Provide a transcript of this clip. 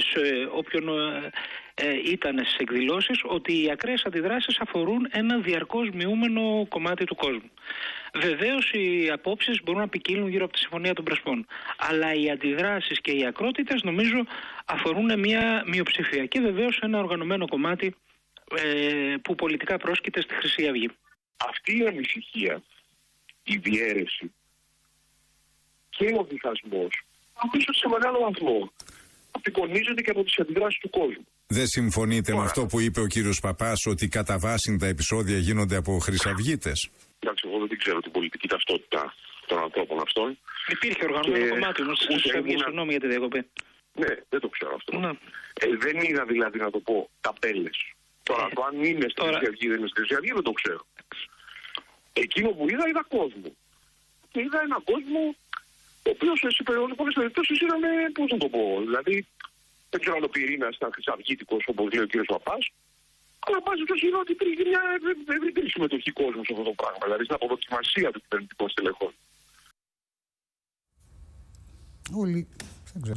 σε όποιον ε, ε, ήταν στις εκδηλώσεις ότι οι ακραίες αντιδράσεις αφορούν ένα διαρκώς μειούμενο κομμάτι του κόσμου. Βεβαίως οι απόψεις μπορούν να ποικίλουν γύρω από τη Συμφωνία των Πρεσπών. Αλλά οι αντιδράσεις και οι ακρότητες νομίζω αφορούν μια μειοψηφία και βεβαίως ένα οργανωμένο κομμάτι ε, που πολιτικά πρόσκειται στη Χρυσή Αυγή. Αυτή η ανησυχία, η διαίρεση και ο διχασμός νομίζω σε μεγάλο βαθμό απεικονίζεται και από τις αντιδράσεις του κόσμου. Δεν συμφωνείτε με αυτό που είπε ο κύριος Παπάς, ότι κατά βάση τα επεισόδια γίνονται από χρυσαυγίτες; Εντάξει, εγώ δεν ξέρω την πολιτική ταυτότητα των ανθρώπων αυτών. Υπήρχε οργανωμένο και... κομμάτι όμως τη Χρυσαυγή, συγγνώμη για τη διακοπή. Ναι, δεν το ξέρω αυτό. Ναι. Ε, δεν είδα δηλαδή να το πω καπέλες. Τώρα, ε, το αν είναι στη Χρυσή Αυγή ή δεν είναι στη Χρυσή Αυγή δεν το ξέρω. Εκείνο που είδα, είδα κόσμο. Και είδα έναν κόσμο ο οποίος σε πολλέ περιπτώσει ήταν, πώς να το πω, δηλαδή δεν ξέρω αν ο πυρήνα ήταν χρυσαυγήτικος όπως λέει ο κ. Παπάς. Αλλά πάση το είναι ότι υπήρχε μια ευρύτερη συμμετοχή κόσμου σε αυτό το πράγμα, δηλαδή στην αποδοκιμασία του κυβερνητικών στελεχών. Όλοι, δεν ξέρω.